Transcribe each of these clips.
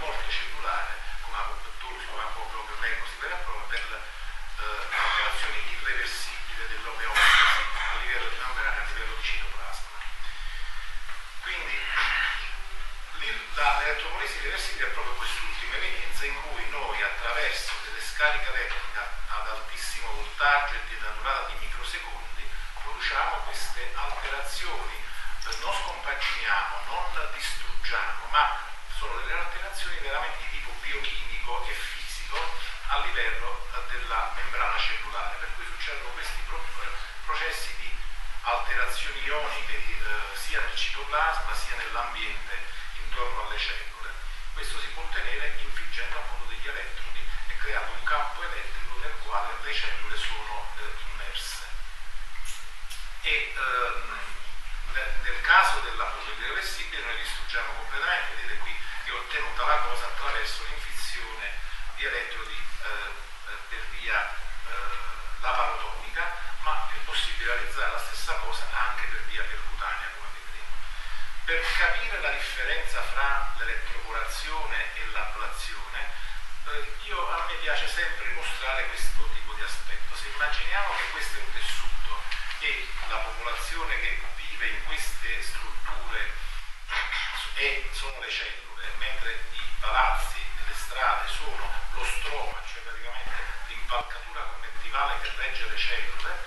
mortgage. di realizzare la stessa cosa anche per via percutanea, come vi vedremo. Per capire la differenza fra l'elettroporazione e l'ablazione, eh, io, a me piace sempre mostrare questo tipo di aspetto. Se immaginiamo che questo è un tessuto e la popolazione che vive in queste strutture è, sono le cellule, mentre i palazzi e le strade sono lo stroma, cioè praticamente l'impalcatura connettivale che regge le cellule,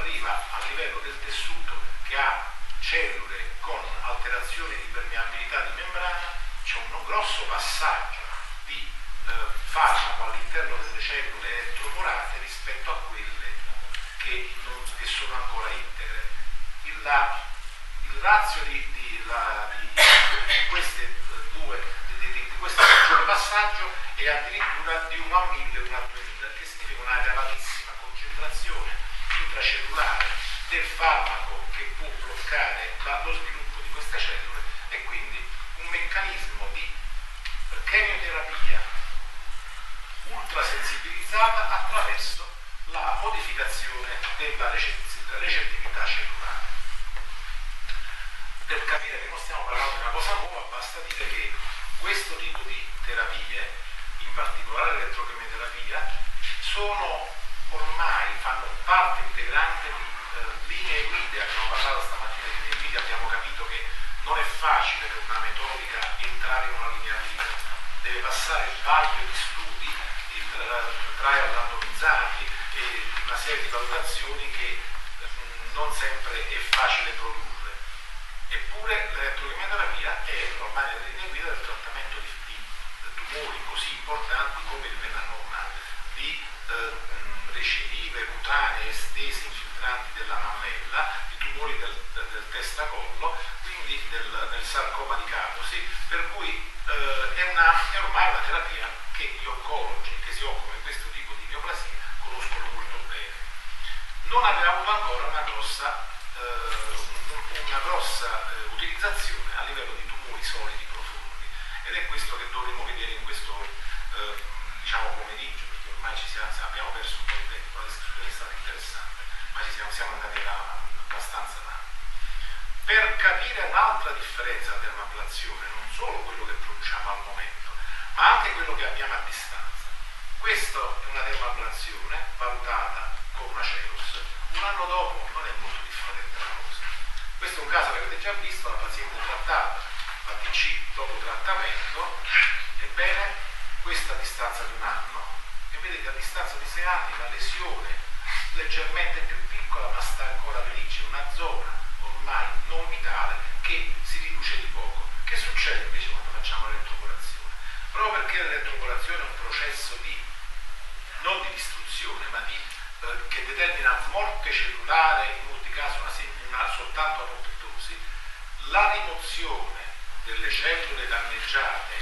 arriva a livello del tessuto che ha cellule con alterazione di permeabilità di membrana, c'è un grosso passaggio di eh, farmaco all'interno delle cellule elettroporate rispetto a quelle che, non, che sono ancora integre. Il, la, il razio di, di, la, di, queste eh, due, di, questo passaggio è addirittura di un ammino intracellulare del farmaco che può bloccare la, lo sviluppo di queste cellule e quindi un meccanismo di chemioterapia ultrasensibilizzata attraverso la modificazione della, recettività cellulare. Per capire che non stiamo parlando di una cosa nuova basta dire che passare il vaglio di studi, il eh, trial randomizzati e una serie di valutazioni che mm, non sempre è facile produrre. Eppure l'elettrochemioterapia è ormai la linea guida del trattamento di, di tumori così importanti come il non è molto differente la cosa. Questo è un caso che avete già visto, la paziente trattata, a PC dopo trattamento, ebbene questa distanza di un anno, e vedete a distanza di sei anni la lesione leggermente più piccola ma sta ancora felice, una zona ormai non vitale che si riduce di poco. Che succede invece quando facciamo l'elettrocolazione? Proprio perché l'elettrocolazione è un processo di non di distanza, morte cellulare, in molti casi una, una soltanto apoptosi, la rimozione delle cellule danneggiate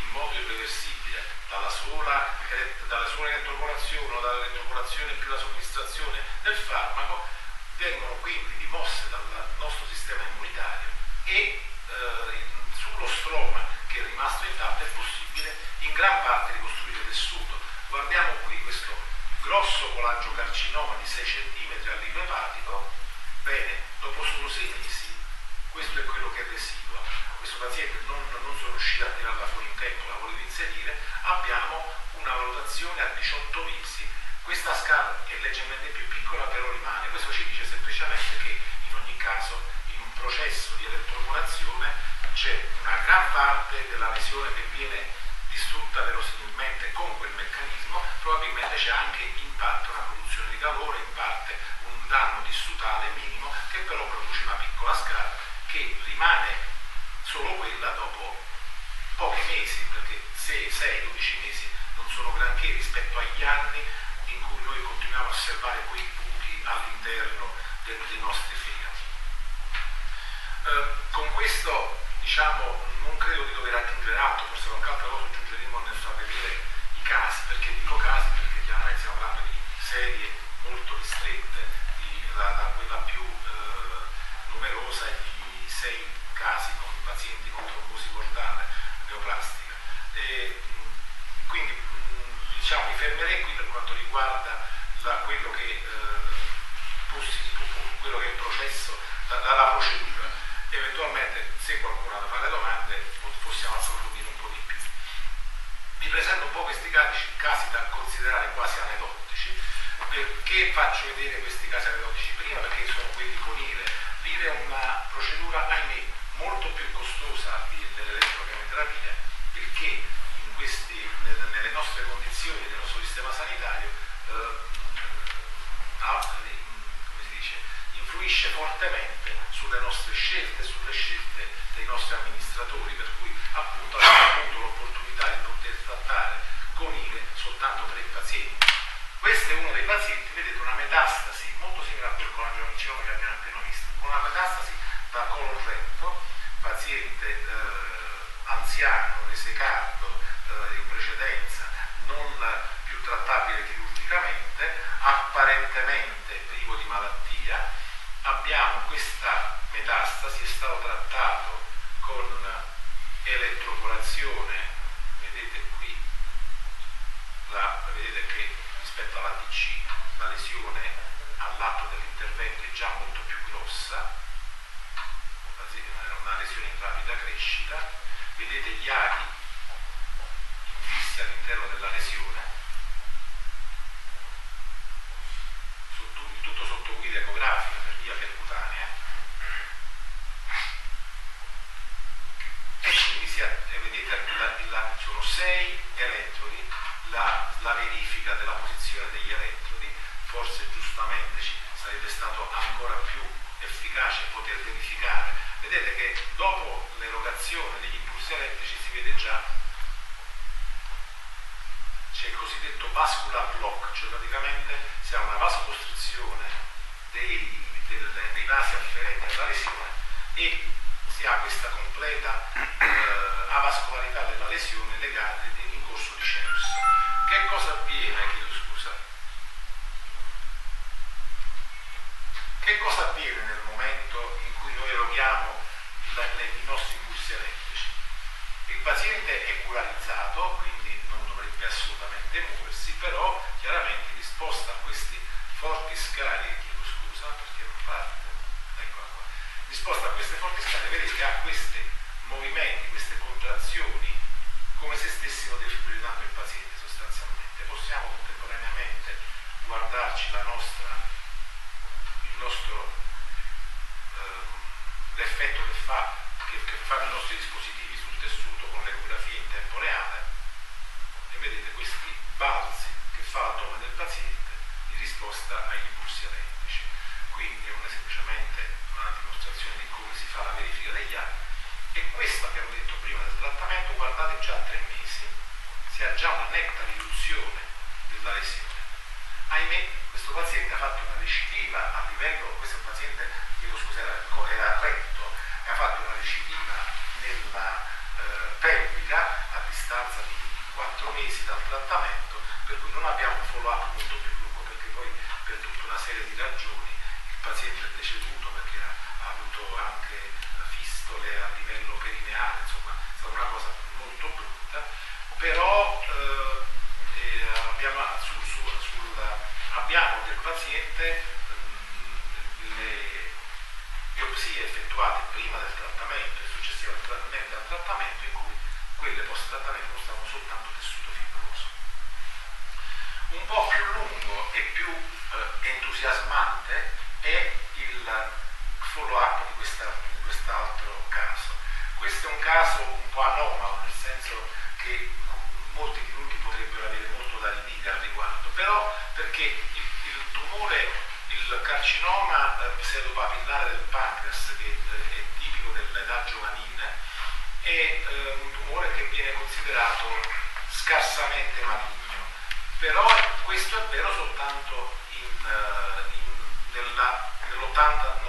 in modo irreversibile dalla sola, dalla sola elettroporazione o dalla elettroporazione più la somministrazione del farmaco vengono abbiamo una valutazione a 18 mesi, questa scala che è leggermente più piccola adesso la, la, la procedura. Eventualmente se qualcuno ha da fare domande possiamo approfondire un po' di più. Vi presento un po' questi casi, casi da considerare quasi aneddotici perché faccio vedere questi casi aneddotici? momento in cui noi eroghiamo le, le Al trattamento, per cui non abbiamo un follow up molto più lungo perché poi per tutta una serie di ragioni il paziente è deceduto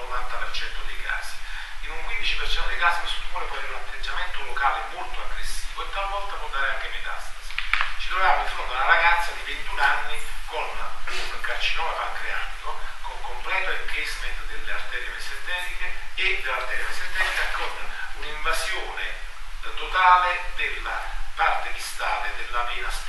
90% dei casi. In un 15% dei casi questo tumore può avere un atteggiamento locale molto aggressivo e talvolta può dare anche metastasi. Ci troviamo di fronte a una ragazza di 21 anni con un carcinoma pancreatico, con completo encasement delle arterie mesenteriche e dell'arteria mesenterica con un'invasione totale della parte distale della vena stessa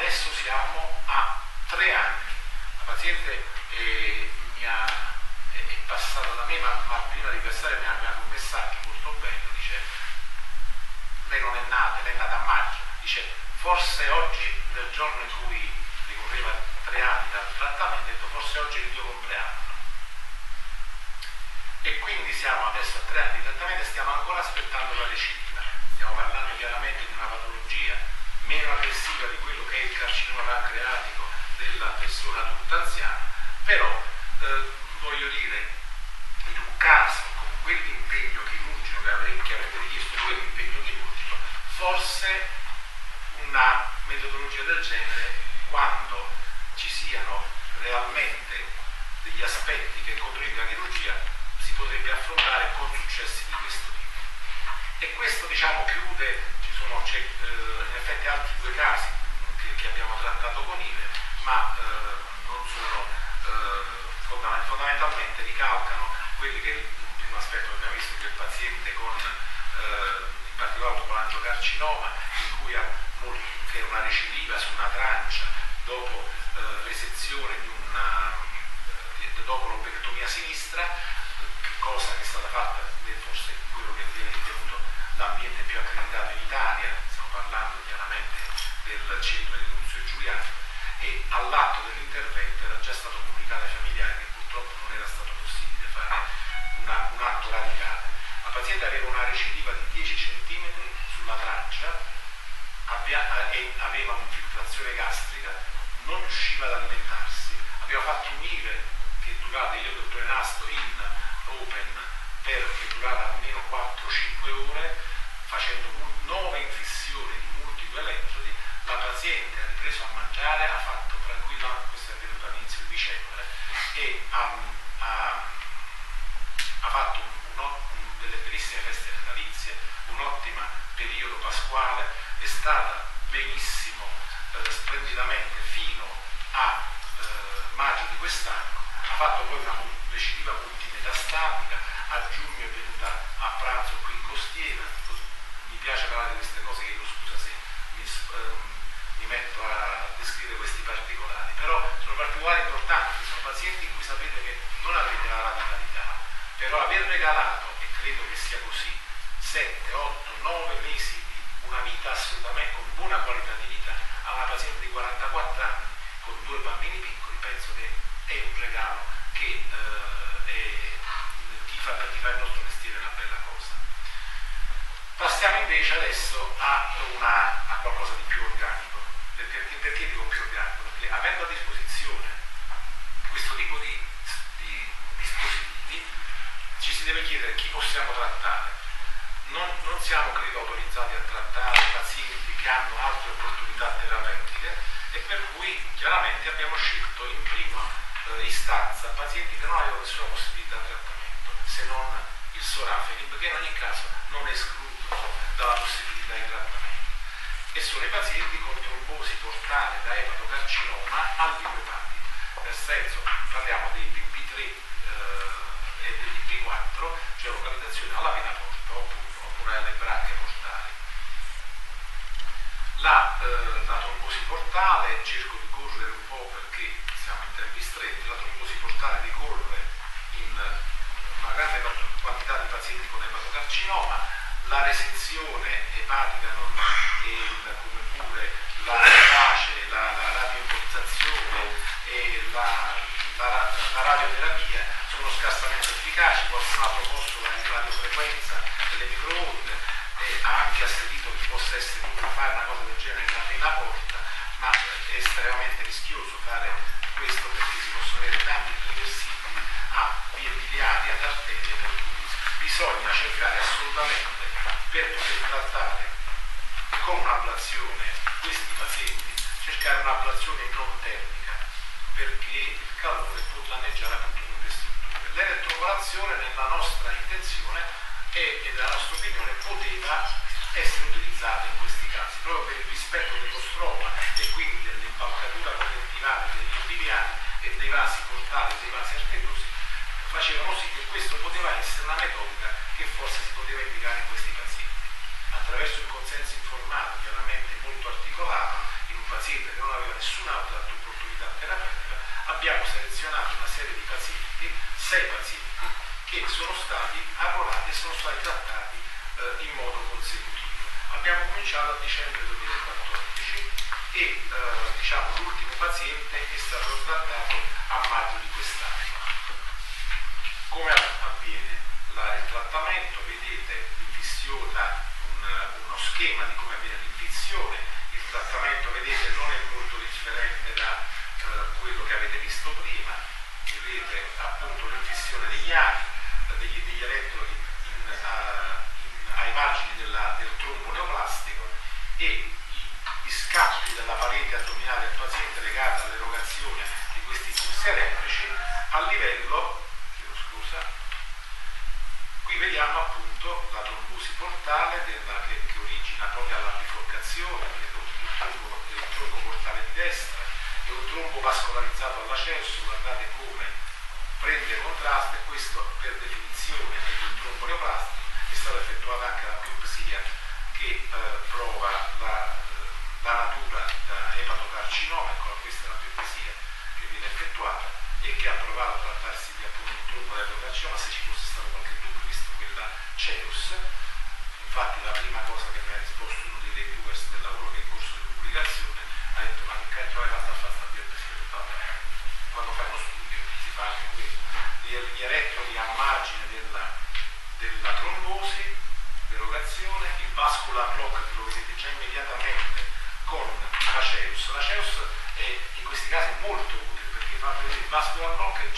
adesso siamo a tre anni. La paziente eh, ha, eh, è passata da me, ma, ma prima di passare mi ha dato un messaggio molto bello, dice, lei non è nata, lei è nata a maggio, dice, forse oggi, nel giorno in cui ricorreva tre anni dal trattamento, ha detto, forse oggi è il mio compleanno. E quindi siamo adesso a tre anni di trattamento e stiamo ancora aspettando la recidiva. Stiamo parlando chiaramente pancreatico della persona adulta anziana, però eh, voglio dire, in un caso con quell'impegno chirurgico che avrebbe, che avrebbe richiesto quell'impegno chirurgico, forse una metodologia del genere rispetto abbiamo visto che il paziente con eh, in particolare un colangiocarcinoma in cui ha che è una recidiva su una trancia dopo eh, l'esezione di una, eh, dopo stanco, ha fatto poi una recidiva a giugno non il sorafenib, che in ogni caso non è escluso dalla possibilità di trattamento. E sono i pazienti con trombosi portate da epatocarcinoma all'ipepati, nel senso parliamo dei PP3 eh, e dei PP4, cioè localizzazione alla vena porta oppure, oppure alle branche portali. La, eh, la trombosi portale circa carcinoma la resezione epatica normale. realizzare un'ablazione non termica perché il calore può danneggiare appunto queste strutture. L'elettrocolazione nella nostra intenzione e nella nostra opinione poteva essere utilizzata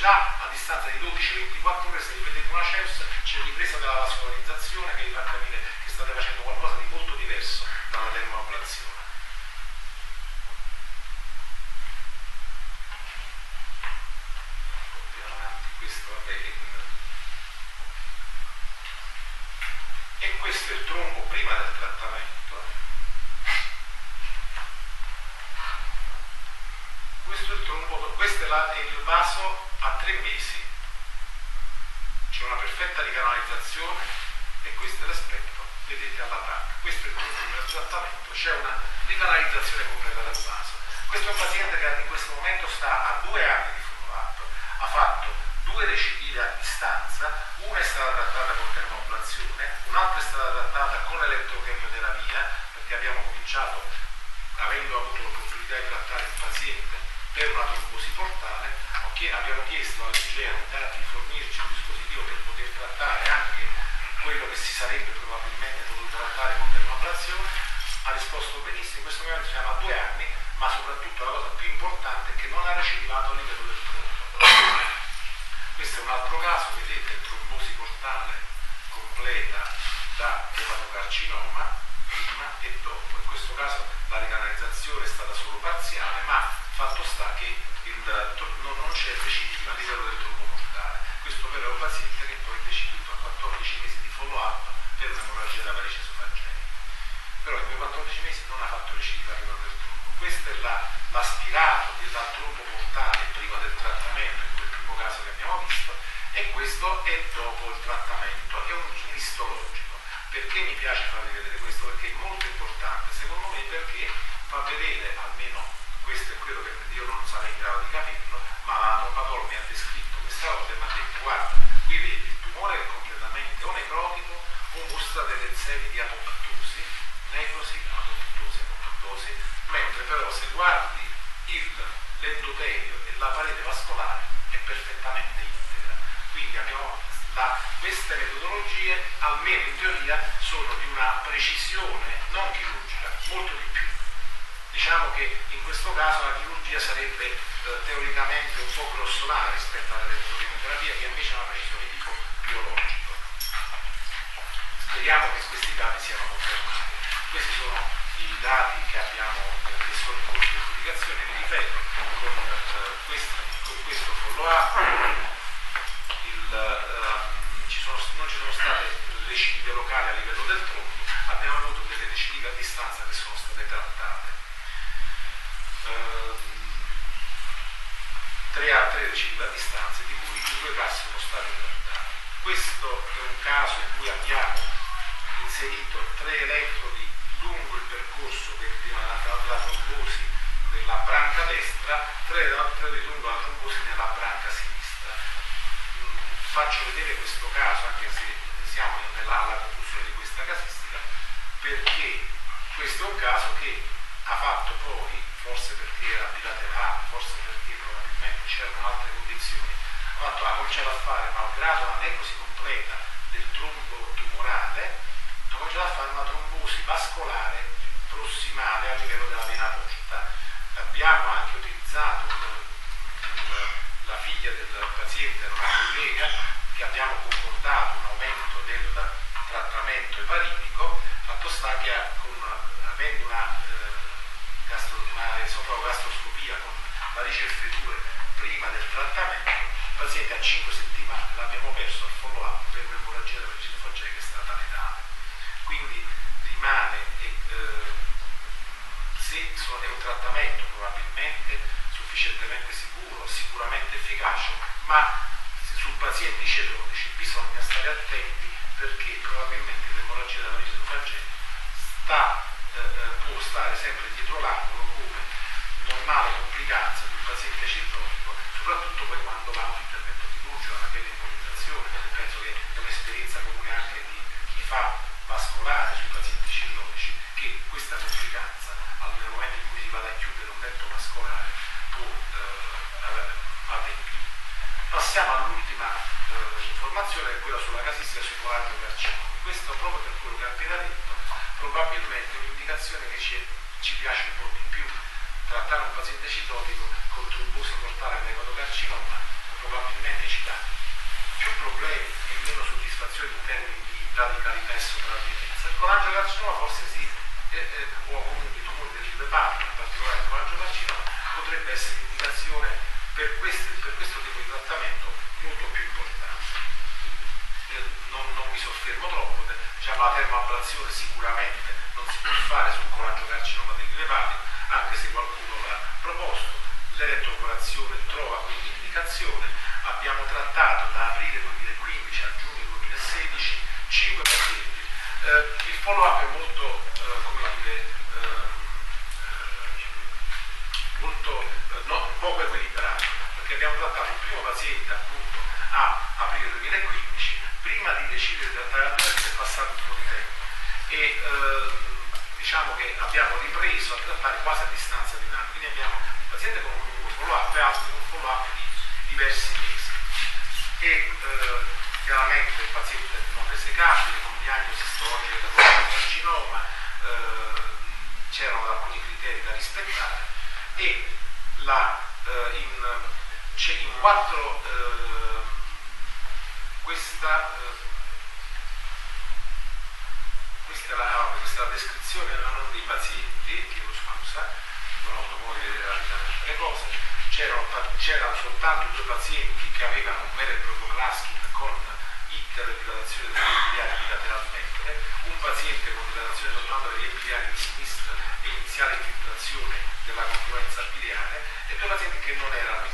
job. risposto benissimo, questo momento siamo a due anni, ma soprattutto la cosa più importante è che non ha recidivato a livello del tronco. Questo è un altro caso, vedete, trombosi portale completa da epatocarcinoma la parete vascolare è perfettamente integra. Quindi abbiamo la, queste metodologie, almeno in teoria, sono di una precisione non chirurgica, molto di più. Diciamo che in questo caso la chirurgia sarebbe eh, teoricamente un po' grossolana rispetto alla terapia, che invece è una precisione di tipo biologico. Speriamo che questi dati siano confermati. Questi sono i dati che abbiamo, eh, che sono in corso di pubblicazione, vi ripeto, ancora il, eh, ci sono, non ci sono state recidive locali a livello del tronco, abbiamo avuto delle recidive a distanza che sono state trattate. Eh, tre altre recidive a distanza, di cui in due casi sono state trattate. Questo è un caso in cui abbiamo inserito tre elettrodi lungo il percorso della trombosi della branca destra, tre, tre cazzo di un paziente ciclonico, soprattutto poi quando va a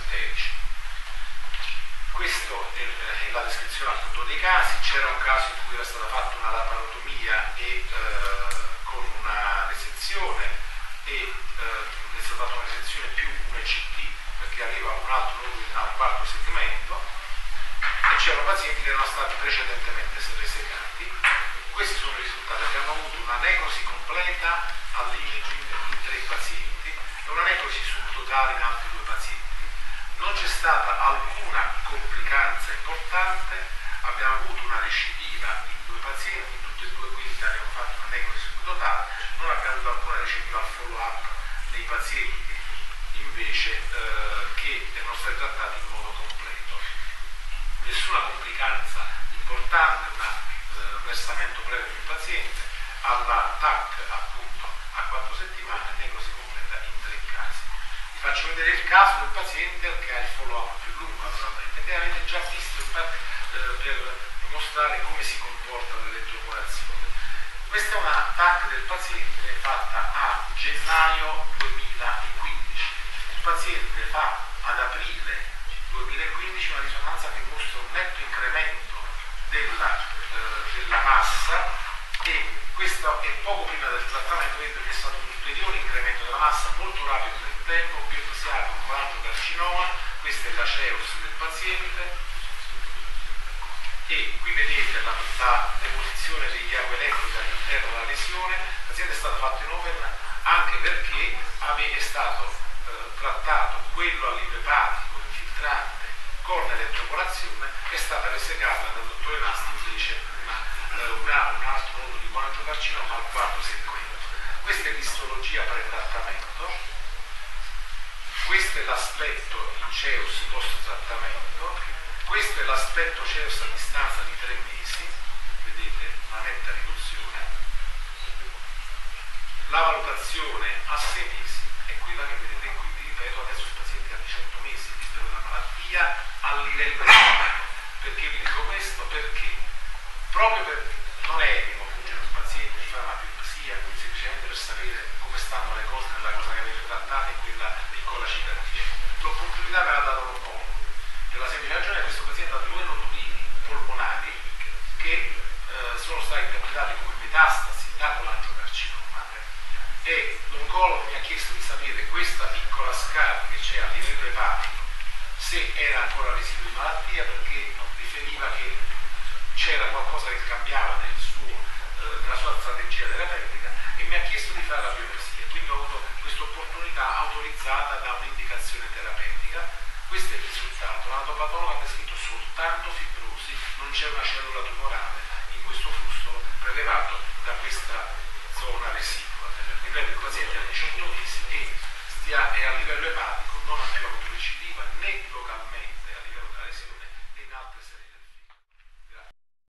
interici. Questa è la descrizione appunto dei casi, c'era un caso in cui era stata fatta una laparotomia e, eh, con una resezione e eh, è stata fatta una resezione più un ECT perché aveva un altro nodo al quarto segmento e c'erano pazienti che erano stati precedentemente resecati. Questi sono i risultati, abbiamo avuto una necrosi completa all'imaging in tre pazienti e una necrosi subtotale in altri due pazienti. Non c'è stata alcuna complicanza importante, abbiamo avuto una recidiva in due pazienti, in tutti e due quindi abbiamo fatto una necrosi subtotale, non abbiamo avuto alcuna recidiva al follow up nei pazienti invece eh, che erano stati trattati in modo completo. Nessuna complicanza importante, una, eh, un versamento breve del paziente, alla TAC appunto a 4 settimane, necrosi completa in tre casi. Vi faccio vedere il caso del paziente che ha il follow-up più lungo naturalmente, che avete già visto per, eh, per mostrare come si comporta l'elettroporazione. Questa è una TAC del paziente fatta a gennaio 2015 paziente fa ad aprile 2015 una risonanza che mostra un netto incremento della, eh, della massa e questo è poco prima del trattamento, vedete che è stato un ulteriore incremento della massa molto rapido nel tempo, biopsiato un colangiocarcinoma, questa è la CEUS del paziente e qui vedete la, la deposizione degli acque elettriche all'interno della lesione, il paziente è stato fatto in open anche perché è stato trattato quello a livello epatico infiltrante con elettropolazione è stata resecata dal dottore Nasti invece una, eh, una, un altro nodo di monogiocarcinoma al quarto segmento. Questa è l'istologia pre-trattamento, questo è l'aspetto in CEUS post-trattamento, questo è l'aspetto CEUS a distanza di tre mesi, vedete una netta riduzione, la valutazione a sei mesi è quella che vedete qui ripeto adesso il paziente ha 18 mesi di della malattia a livello economico.